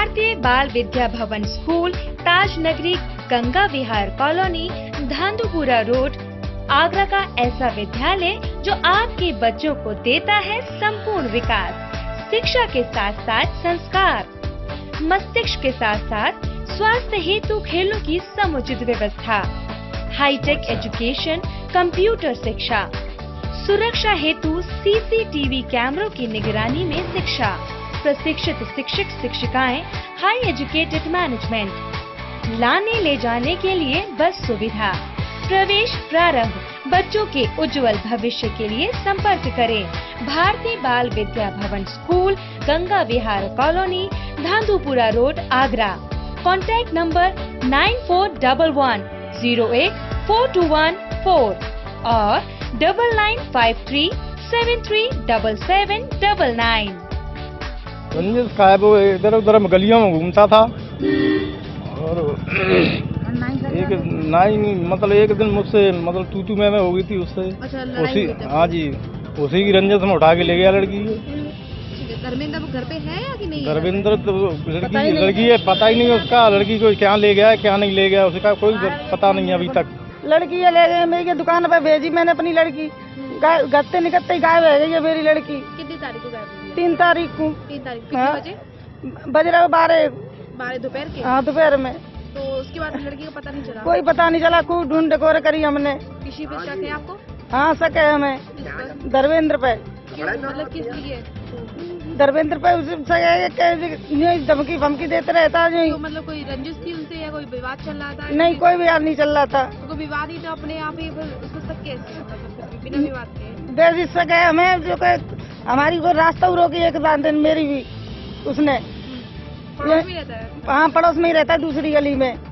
बाल विद्या Bhavan school Taj Nagari Ganga Vihar colony, Dhandhupura road, Agra का ऐसा विद्यालय जो आपके बच्चों को देता है संपूर्ण विकास, शिक्षा के साथ साथ संस्कार, मस्तिष्क के साथ साथ स्वास्थ्य हेतु खेलों की समुचित व्यवस्था हाईटेक एजुकेशन कंप्यूटर शिक्षा, सुरक्षा हेतु सीसीटीवी कैमरों की निगरानी में शिक्षा। प्रशिक्षित शिक्षक, शिक्षिकाएँ हाई एजुकेटेड मैनेजमेंट लाने ले जाने के लिए बस सुविधा। प्रवेश प्रारंभ, बच्चों के उज्जवल भविष्य के लिए संपर्क करें। Bharatiya Bal Vidya Bhavan school, Ganga Vihar colony, Dhandhupura road, Agra. Contact number nine four double one zero eight four two one four और double nine five three seven three double seven double nine. Ranjit साहब इधर उधर गलियों में घूमता था। और एक नाई मतलब एक दिन मुझसे मतलब तू तू मैं मैं हो गई थी उससे। अच्छा उसी हाँ जी उसी की रंजत में उठा के ले गया लड़की। को है धर्मेंद्र घर पे है या कि नहीं? धर्मेंद्र तो लड़की लड़की है। पता ही नहीं उसका लड़की को क्या ले गया क्या नहीं ले गया उसका कोई पता नहीं है अभी तक। लड़की ले गए मेरी दुकान पर भेजी मैंने अपनी लड़की। गाय- गत्ते निकलते ही गायब है मेरी लड़की। कितनी तारीख को गायब हुई तीन तारीख को। तीन तारीख हाँ। बजे? बज रहे बारह। बारह दोपहर के? हाँ दोपहर में। तो उसके बाद लड़की को पता नहीं चला? कोई पता नहीं चला खूब ढूंढ डकोर करी हमने। किसी पे शक है आपको? हाँ सके हमें। धर्मेंद्र पे। मतलब किस लिए? धर्मेंद्र पे उसे ये धमकी फमकी देते रहता है तो मतलब कोई रंजिश थी उनसे या कोई विवाद चल रहा था? नहीं कोई विवाद नहीं चल रहा था। तो विवाद ही तो अपने आप ही उसको शक कैसे भी बिना विवाद के? बेजी सके हमें जो कि हमारी को रास्ता रोकी एक बार दिन मेरी भी उसने। हाँ पड़ोस में ही रहता है दूसरी गली में।